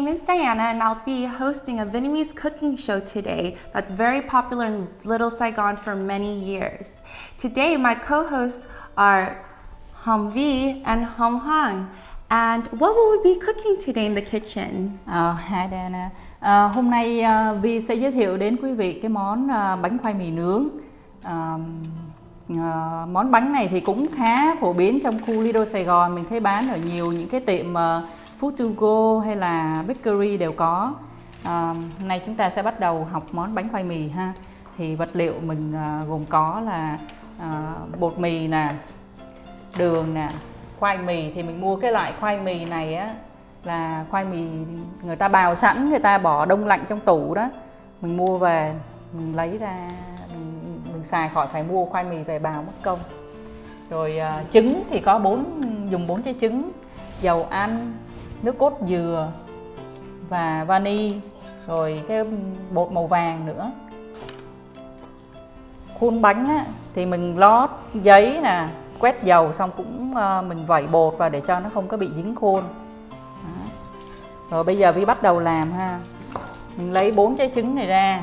name is Diana, and I'll be hosting a Vietnamese cooking show today that's very popular in Little Saigon for many years. Today, my co hosts are Hong Vi and Hong Hong. And what will we be cooking today in the kitchen? Uh, hi Diana. Uh, hôm nay uh, Vi sẽ giới thiệu đến quý vị cái món uh, bánh khoai mì nướng. Uh, uh, món bánh này thì cũng khá phổ biến trong khu Lido Sài Gòn. Mình thấy bán ở nhiều những cái tiệm uh, food to go hay là bakery đều có. Uh, hôm nay chúng ta sẽ bắt đầu học món bánh khoai mì ha. Thì vật liệu mình uh, gồm có là uh, bột mì nè, đường nè, khoai mì thì mình mua cái loại khoai mì này á là khoai mì người ta bào sẵn người ta bỏ đông lạnh trong tủ đó mình mua về mình lấy ra mình, mình xài khỏi phải mua khoai mì về bào mất công rồi à, trứng thì có bốn dùng bốn trái trứng dầu ăn nước cốt dừa và vani rồi cái bột màu vàng nữa. Khuôn bánh á, thì mình lót giấy nè quét dầu xong cũng ờ, mình vẩy bột vào để cho nó không có bị dính khuôn. Đó. rồi bây giờ vi bắt đầu làm ha. Mình lấy bốn trái trứng này ra.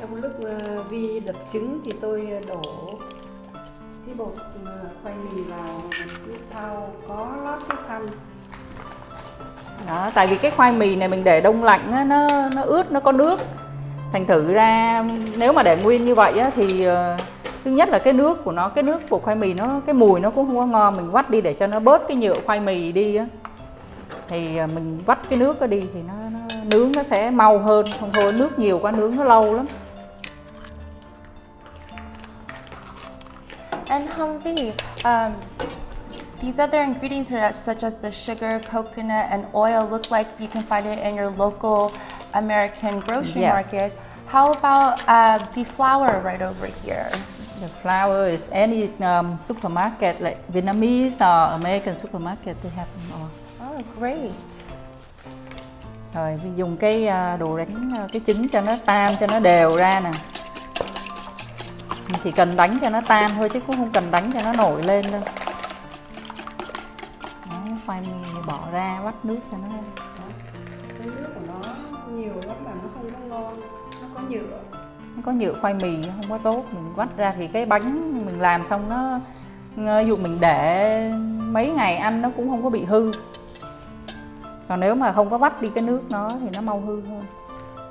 Trong lúc ờ, uh, vi đập trứng thì tôi ờ, đổ bột ừ, khoai mì vào nước thau có lót cái khăn đó tại vì cái khoai mì này mình để đông lạnh á, nó nó ướt nó có nước. Thành thử ra nếu mà để nguyên như vậy á, thì uh, thứ nhất là cái nước của nó cái nước của khoai mì nó cái mùi nó cũng không có ngon. Mình vắt đi để cho nó bớt cái nhựa khoai mì đi á. Thì uh, mình vắt cái nước đó đi thì nó, nó nướng nó sẽ mau hơn không thôi nước nhiều quá nướng nó lâu lắm. And Humvee, um, these other ingredients are such as the sugar, coconut, and oil look like you can find it in your local American grocery Yes. market. How about uh, the flour right over here? The flour is any um, supermarket like Vietnamese or American supermarket they have them all. Oh, great. Rồi dùng cái à, đồ đánh cái trứng cho nó tan cho nó đều ra nè. Mình chỉ cần đánh cho nó tan thôi chứ cũng không cần đánh cho nó nổi lên đâu. Đó, khoai mì bỏ ra vắt nước cho nó. cái nước của nó nhiều lắm mà nó không có ngon nó có nhựa Nó có nhựa khoai mì không có tốt, mình vắt ra thì cái bánh mình làm xong nó ví dụ mình để mấy ngày ăn nó cũng không có bị hư. Còn nếu mà không có vắt đi cái nước nó thì nó mau hư hơn.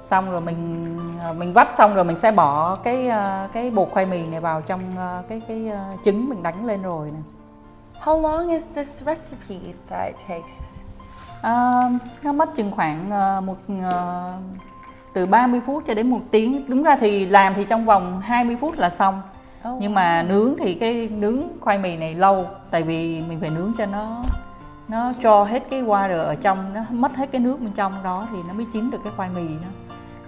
Xong rồi mình à, mình vắt xong rồi mình sẽ bỏ cái à, cái bột khoai mì này vào trong à, cái cái trứng mình đánh lên rồi nè. How long is this recipe that it takes? À, nó mất chừng khoảng à, một à, từ 30 phút cho đến một tiếng. Đúng ra thì làm thì trong vòng 20 phút là xong. Oh, Nhưng mà nướng thì cái nướng khoai mì này lâu tại vì mình phải nướng cho nó nó cho hết cái water ở trong nó mất hết cái nước bên trong đó thì nó mới chín được cái khoai mì nó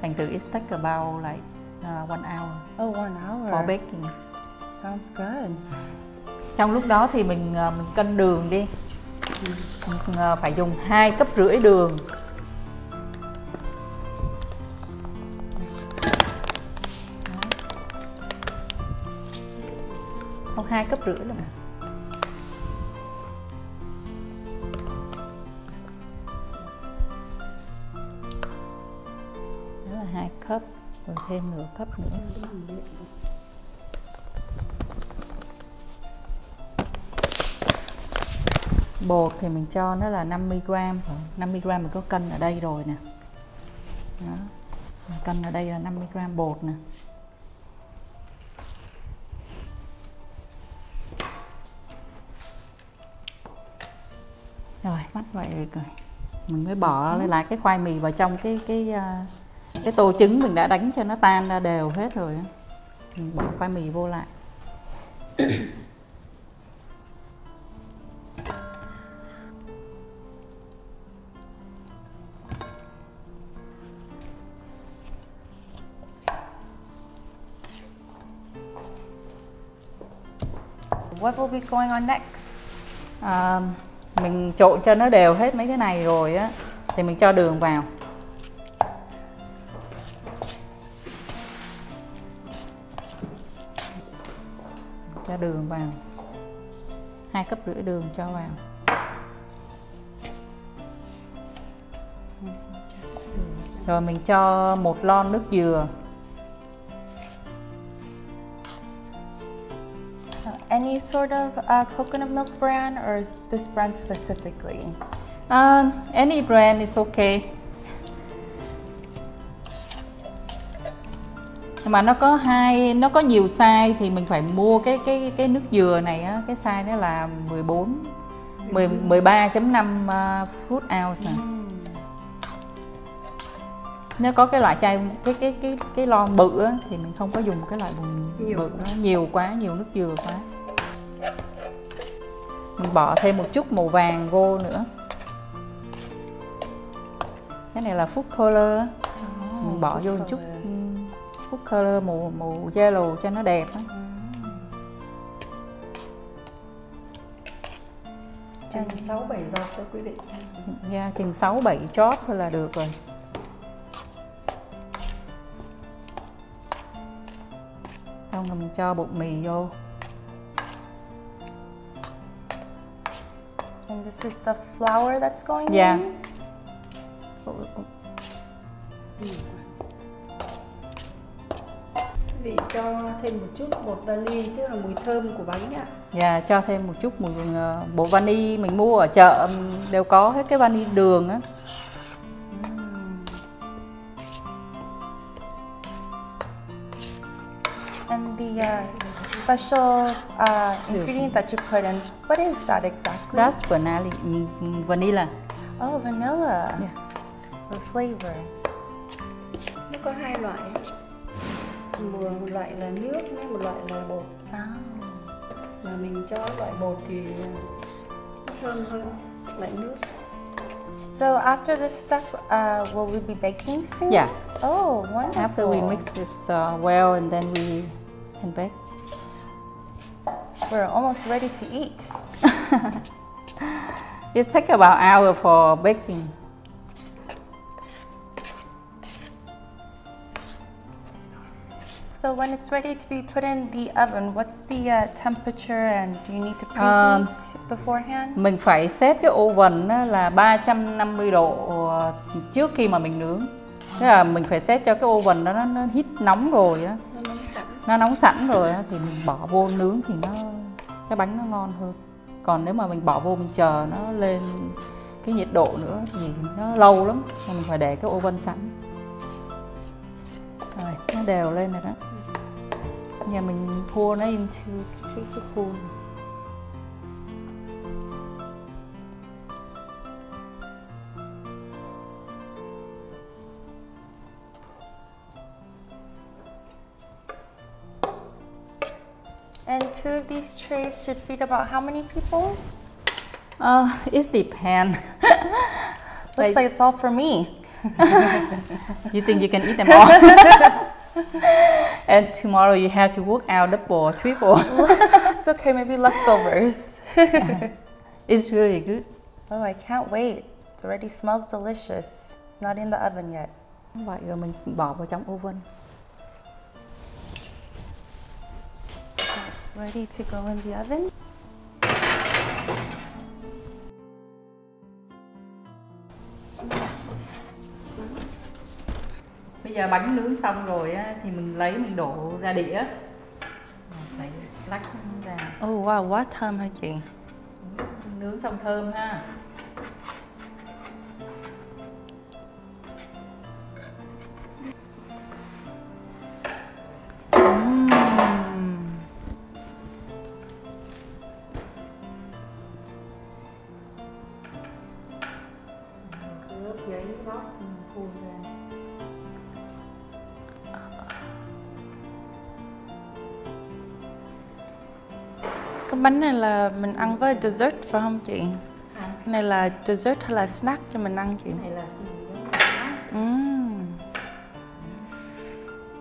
thành thử it take about like uh, one hour. Oh, one hour. for baking. Sounds good. trong lúc đó thì mình uh, mình cân đường đi. Mình, uh, phải dùng hai cấp rưỡi đường. Không hai cấp rưỡi luôn à rồi thêm nửa cấp nữa. Bột thì mình cho nó là 50 gram rồi 50 gram mình có cân ở đây rồi nè. Đó. Mình cân ở đây là 50 gram bột nè. Rồi bắt vậy rồi rồi. Mình mới bỏ lại cái khoai mì vào trong cái cái à, cái tô trứng mình đã đánh cho nó tan ra đều hết rồi mình bỏ khoai mì vô lại. What will be going on next? à, mình trộn cho nó đều hết mấy cái này rồi á thì mình cho đường vào cho đường vào hai cốc rưỡi đường cho vào rồi mình cho một lon nước dừa Any sort of uh, coconut milk brand or is this brand specifically? Uh, any brand is okay. Mà nó có hai nó có nhiều size thì mình phải mua cái cái cái nước dừa này á, cái size nó là 14 10 13.5 uh, fruit ounce à. Nếu có cái loại chai cái cái cái cái lon bự á, thì mình không có dùng cái loại bự Nhiều bự đó, nhiều quá nhiều nước dừa quá. Mình bỏ thêm một chút màu vàng vô nữa. Cái này là food color á. mình bỏ vô một chút color màu màu yellow cho nó đẹp á. chừng sáu bảy giọt thôi quý vị Dạ, chừng 6 7 chóp thôi là được rồi. Xong rồi mình cho bột mì vô. And this is the flour that's going Dạ. in? quý vị cho thêm một chút bột vani tức là mùi thơm của bánh ạ Dạ, cho thêm một chút mùi ờ, bột vani mình mua ở chợ đều có hết cái vani đường á. And the uh, special uh, ingredient that you put in, what is that exactly? That's vanilla. vanilla. oh, vanilla Yeah. for flavor. nó có hai loại một loại là nước với một loại là bột Oh. mà mình cho loại bột thì nó thơm hơn loại nước So after this stuff, uh, will we be baking soon? Yeah. Oh, wonderful. After we mix this uh, well and then we can bake. We're almost ready to eat. It takes about an hour for baking. So when it's ready to be put in the oven, what's the uh, temperature and do you need to preheat Um, beforehand? Mình phải set cái oven là 350 độ ờ, trước khi mà mình nướng. Tức là mình phải set cho cái oven đó nó, nó hít nóng rồi á, nó nóng sẵn nó nóng sẵn rồi á thì mình bỏ vô nướng thì nó cái bánh nó ngon hơn. Còn nếu mà mình bỏ vô mình chờ nó lên cái nhiệt độ nữa thì nó lâu lắm, mình phải để cái oven sẵn. Rồi, nó đều lên rồi đó. Giờ mình pour nó into cái cái khuôn. And two of these trays should feed about how many people? Uh, it depends. Looks Like- like it's all for me. You think you can eat them all? and tomorrow you have to work out the double or triple. It's okay, maybe leftovers. it's really good. Oh, I can't wait. It already smells delicious. It's not in the oven yet. Vậy rồi mình bỏ vào trong oven. It's ready to go in the oven. Bây giờ bánh nướng xong rồi á, thì mình lấy mình đổ ra đĩa. Phải lắc ra. Oh wow, what time hả chị? Nướng xong thơm ha. Cái bánh này là mình ăn với dessert phải không chị? Cái này là dessert hay là snack cho mình ăn chị? cái này là. Mm.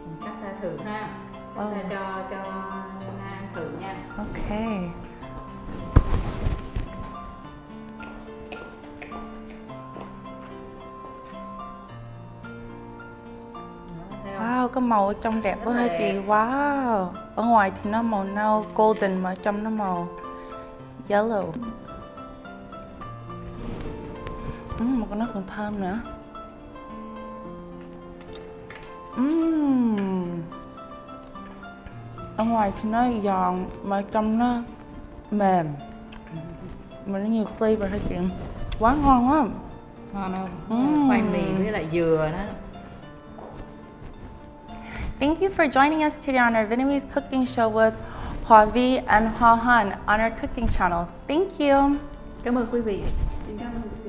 Mình cắt ra thử ha. Cắt Ờ. ra cho cho ăn thử nha. Okay. Cái màu ở trong đẹp quá hả chị? đẹp. Wow. Ở ngoài thì nó màu nâu golden mà ở trong nó màu yellow. Uhm, một cái nó còn thơm nữa. Uhm. Ở ngoài thì nó giòn mà trong nó mềm. Mà nó nhiều flavor hết chị. Quá ngon quá. ngon không khoai mì với lại dừa đó Thank you for joining us today on our Vietnamese cooking show with Hoa Vi and Hoa Han on our cooking channel. Thank you. cảm ơn quý vị xin cảm ơn